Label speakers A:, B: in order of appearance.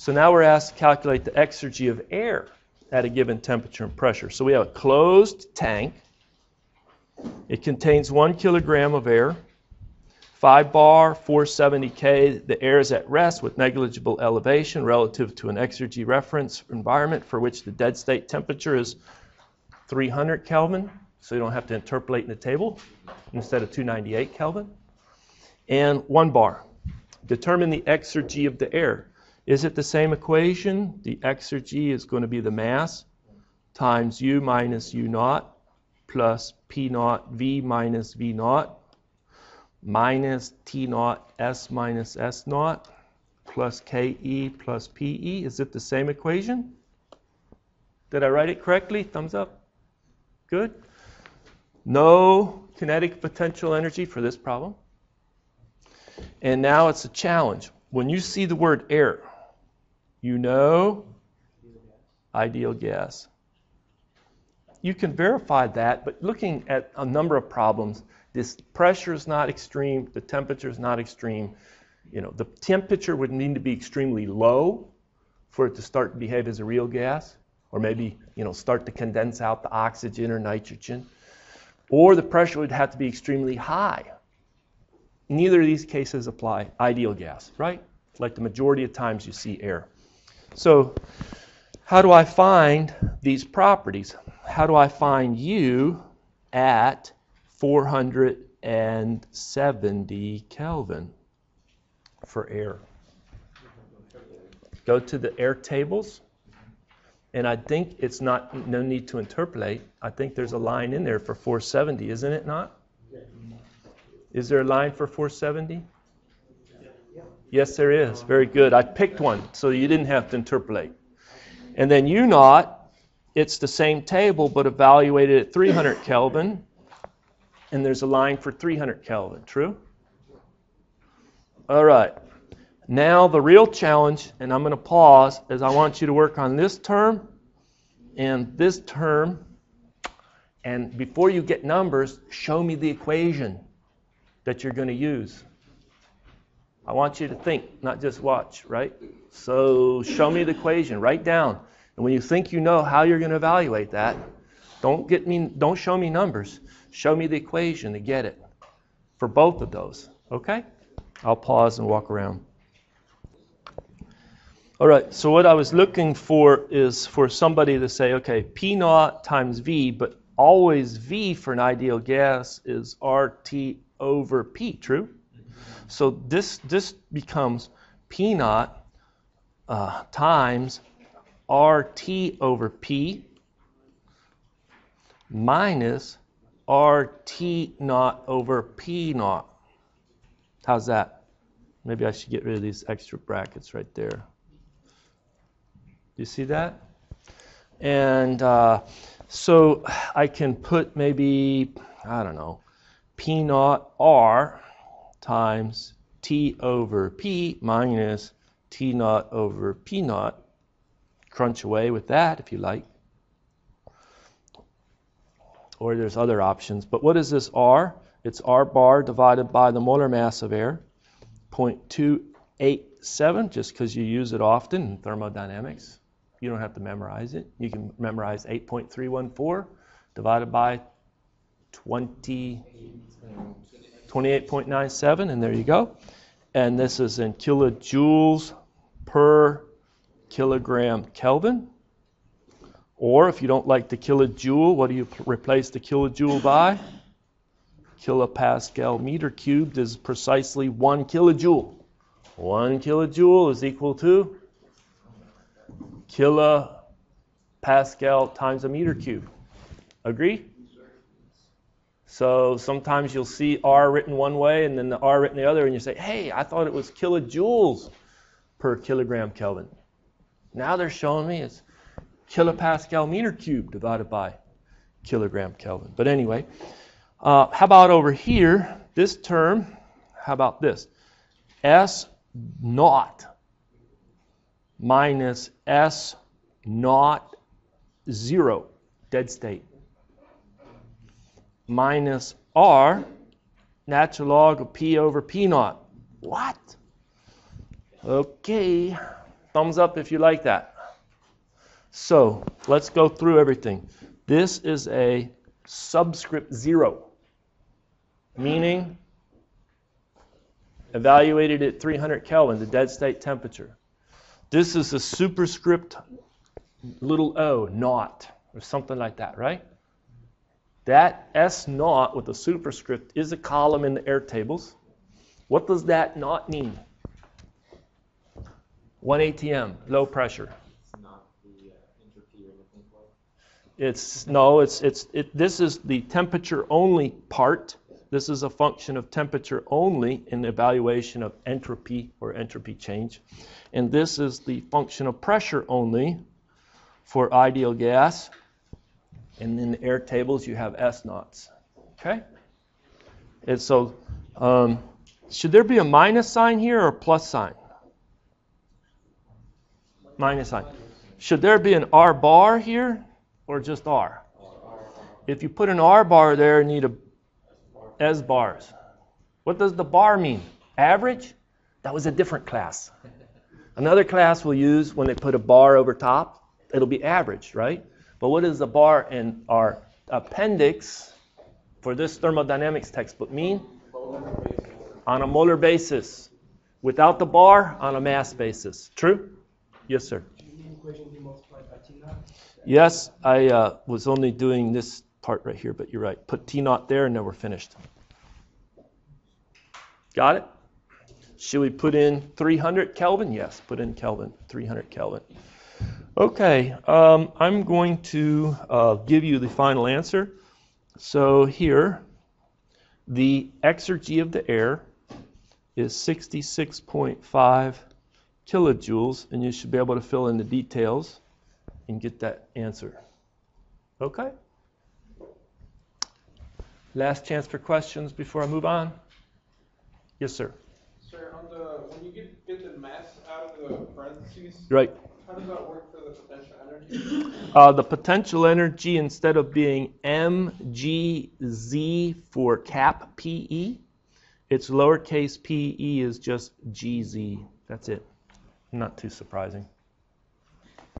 A: So now we're asked to calculate the exergy of air at a given temperature and pressure. So we have a closed tank. It contains one kilogram of air. 5 bar, 470 K. The air is at rest with negligible elevation relative to an exergy reference environment for which the dead state temperature is 300 Kelvin. So you don't have to interpolate in the table instead of 298 Kelvin. And 1 bar. Determine the exergy of the air. Is it the same equation? The exergy is going to be the mass times U minus U naught plus P naught V minus V naught minus T naught S minus S naught plus KE plus PE. Is it the same equation? Did I write it correctly? Thumbs up. Good. No kinetic potential energy for this problem. And now it's a challenge. When you see the word air, you know ideal gas. You can verify that, but looking at a number of problems, this pressure is not extreme, the temperature is not extreme. You know, the temperature would need to be extremely low for it to start to behave as a real gas, or maybe, you know, start to condense out the oxygen or nitrogen. Or the pressure would have to be extremely high. Neither of these cases apply ideal gas, right? Like the majority of times you see air. So, how do I find these properties? How do I find U at 470 Kelvin for air? Go to the air tables, and I think it's not no need to interpolate. I think there's a line in there for 470, isn't it not? Is there a line for 470? Yes, there is. Very good. I picked one so you didn't have to interpolate. And then U naught, it's the same table but evaluated at 300 Kelvin. And there's a line for 300 Kelvin. True? All right. Now the real challenge, and I'm going to pause, is I want you to work on this term and this term. And before you get numbers, show me the equation that you're going to use. I want you to think, not just watch, right? So show me the equation, write down. And when you think you know how you're going to evaluate that, don't get me don't show me numbers. Show me the equation to get it for both of those. Okay? I'll pause and walk around. All right, so what I was looking for is for somebody to say, okay, P naught times V, but always V for an ideal gas is RT over P, true? So this, this becomes P naught uh, times RT over P minus RT naught over P naught. How's that? Maybe I should get rid of these extra brackets right there. Do you see that? And uh, so I can put maybe, I don't know, P naught R times T over P minus T naught over P naught. Crunch away with that if you like. Or there's other options. But what is this R? It's R bar divided by the molar mass of air, 0.287, just because you use it often in thermodynamics. You don't have to memorize it. You can memorize 8.314 divided by 20. 28.97, and there you go. And this is in kilojoules per kilogram Kelvin. Or if you don't like the kilojoule, what do you replace the kilojoule by? Kilopascal meter cubed is precisely one kilojoule. One kilojoule is equal to kilopascal times a meter cube. Agree? So sometimes you'll see R written one way and then the R written the other, and you say, hey, I thought it was kilojoules per kilogram Kelvin. Now they're showing me it's kilopascal meter cube divided by kilogram Kelvin. But anyway, uh, how about over here, this term, how about this? S naught minus S naught zero, dead state minus r natural log of p over p naught. What? Okay. Thumbs up if you like that. So let's go through everything. This is a subscript zero, meaning evaluated at 300 Kelvin, the dead state temperature. This is a superscript little o, naught, or something like that, right? That S naught with a superscript is a column in the air tables. What does that naught mean? 1 atm, low pressure.
B: It's not the uh, entropy you're looking for.
A: It's no, it's it's it. This is the temperature only part. This is a function of temperature only in the evaluation of entropy or entropy change, and this is the function of pressure only for ideal gas. And in the air tables, you have S naughts. Okay. And so, um, should there be a minus sign here or a plus sign? Minus sign. Should there be an R bar here or just R? If you put an R bar there, you need a S bars. What does the bar mean? Average? That was a different class. Another class we'll use when they put a bar over top, it'll be average, right? But what does the bar in our appendix for this thermodynamics textbook mean? On a molar basis. Without the bar, on a mass basis. True? Yes, sir. Yes, I uh, was only doing this part right here, but you're right. Put T naught there and then we're finished. Got it? Should we put in 300 Kelvin? Yes, put in Kelvin, 300 Kelvin. Okay, um, I'm going to uh, give you the final answer. So here, the exergy of the air is 66.5 kilojoules, and you should be able to fill in the details and get that answer. Okay? Last chance for questions before I move on. Yes, sir.
C: Sir, on the when you get get the mass out of the parentheses,
A: Right.
C: how does that work for the potential energy?
A: Uh, the potential energy, instead of being mgz for cap PE, it's lowercase pe is just gz. That's it. Not too surprising.